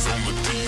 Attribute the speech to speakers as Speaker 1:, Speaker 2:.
Speaker 1: From on the beat.